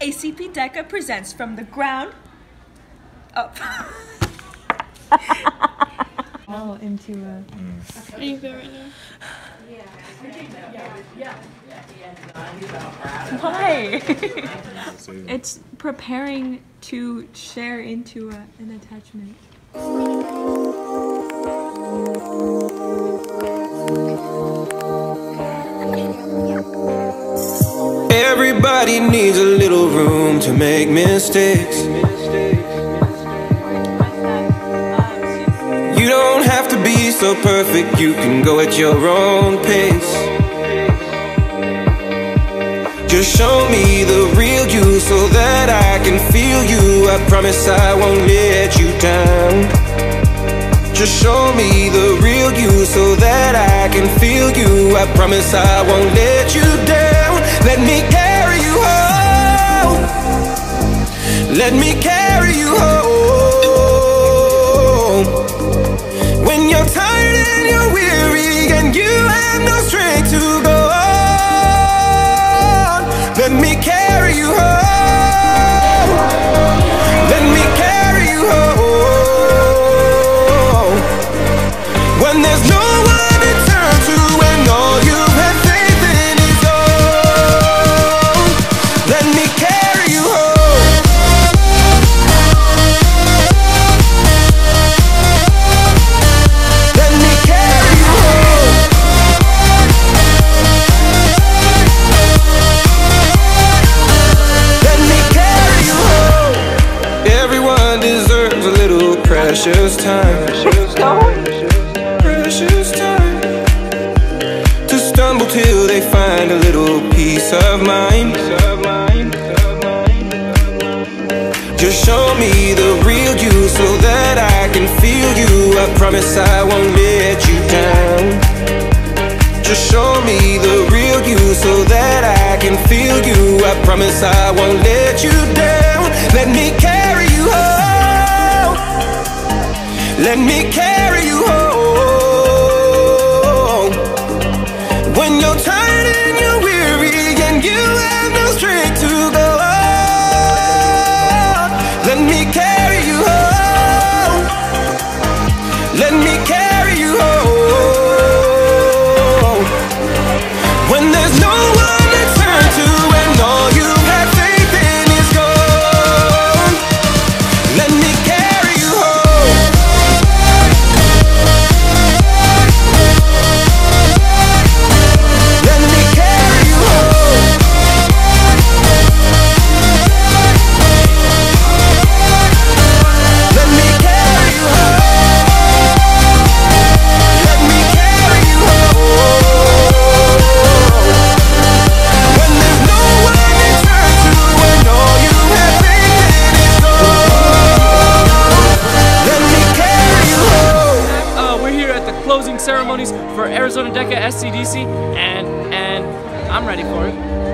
ACP DECA presents from the ground up. all into a Are you good right now? why it's preparing to share into a, an attachment Everybody needs a little room to make mistakes. You don't have to be so perfect, you can go at your own pace. Just show me the real you so that I can feel you. I promise I won't let you down. Just show me the real you so that I can feel you. I promise I won't let you down. Let me Let me carry you home. Everyone deserves a little precious time. Precious time to stumble till they find a little peace of mind. Just show me the real you so that I can feel you. I promise I won't let you down. Just show me the real you so that I can feel you. I promise I won't let you down. Let me carry Let me carry you home. When you're tired and you're weary and you have no strength to go on, let me carry you home. Let me carry ceremonies for Arizona DECA SCDC, and and I'm ready for it.